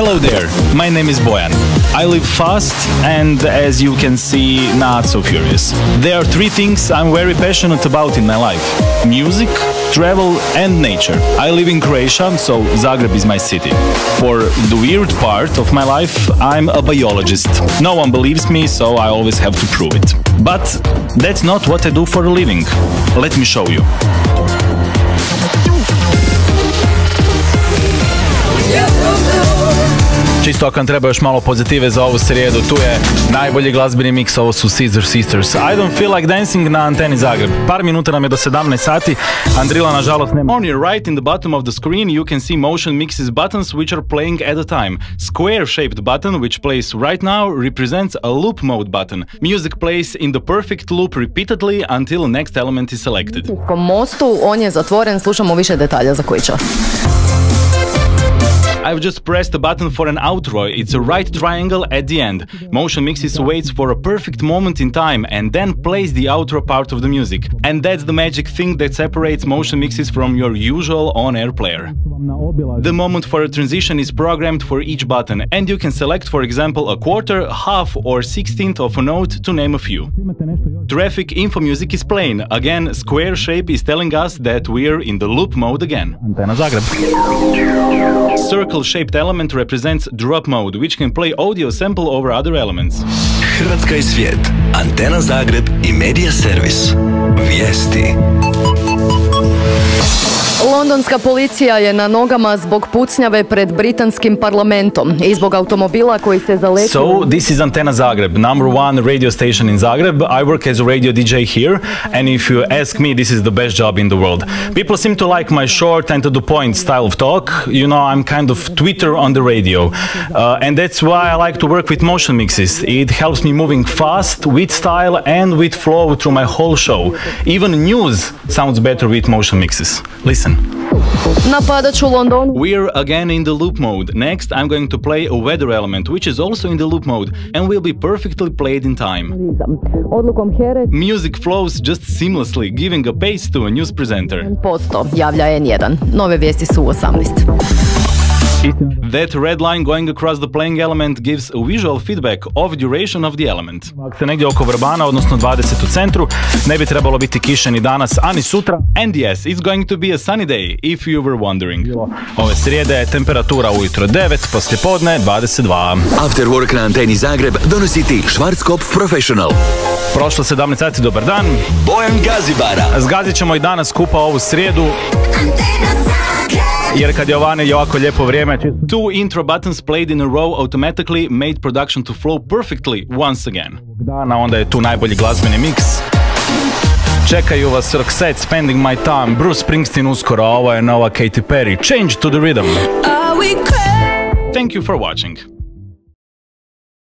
Hello there, my name is Bojan. I live fast and, as you can see, not so furious. There are three things I'm very passionate about in my life music, travel, and nature. I live in Croatia, so Zagreb is my city. For the weird part of my life, I'm a biologist. No one believes me, so I always have to prove it. But that's not what I do for a living. Let me show you. Čisto ako vam treba još malo pozitive za ovu srijedu, tu je najbolji glazbeni miks, ovo su Caesar Sisters. I don't feel like dancing na anteni Zagreb. Par minuta nam je do 17 sati, Andrila nažalost nema. On your right in the bottom of the screen you can see motion mixes buttons which are playing at a time. Square shaped button which plays right now represents a loop mode button. Music plays in the perfect loop repeatedly until next element is selected. Po mostu, on je zatvoren, slušamo više detalja za koji čas. I've just pressed a button for an outro. It's a right triangle at the end. Motion Mixes waits for a perfect moment in time and then plays the outro part of the music. And that's the magic thing that separates Motion Mixes from your usual on-air player. The moment for a transition is programmed for each button and you can select for example a quarter, half or sixteenth of a note to name a few. Traffic info music is playing. Again, square shape is telling us that we're in the loop mode again. Zagreb. Circle-shaped element represents drop mode, which can play audio sample over other elements. Hrvatska i svijet. Antena Zagreb i Media Servis. Vijesti. Londonska policija je na nogama zbog pucnjave pred britanskim parlamentom i zbog automobila koji se zaletio. So, this is Antena Zagreb, number one radio station in Zagreb. I work as a radio DJ here, and if you ask me, this is the best job in the world. People seem to like my short and to the point style of talk. You know, I'm kind of Twitter on the radio. Uh, and that's why I like to work with motion mixes. It helps me moving fast, with style, and with flow through my whole show. Even news sounds better with motion mixes. Listen. Napadač u Londonu We're again in the loop mode. Next, I'm going to play a weather element, which is also in the loop mode, and will be perfectly played in time. odlukom Here Music flows just seamlessly, giving a pace to a news presenter. posto javlja N1. Nove vijesti su u 18. That red line going across the playing element gives a visual feedback of duration of the element. Ako ste negdje oko Vrbana, odnosno 20 u centru, ne bi trebalo biti kiše ni danas, a ni sutra. And yes, it's going to be a sunny day, if you were wondering. Ove srijede je temperatura ujutro 9, poslijepodne 22. After Work na Anteni Zagreb donosi ti Schwarzkopf Professional. Prošlo 17 sati, dobar dan. Bojan Gazibara. Zgazit ćemo i danas skupa ovu srijedu. Jer kad je ovane je ovako lijepo vrijeme. Two intro buttons played in a row automatically made production to flow perfectly once again. Dana onda je tu najbolji glazbeni miks. Čekaju vas Roxette, Spending My Time, Bruce Springsteen uskoro, a ovo je nova Katy Perry. Change to the rhythm. Thank you for watching.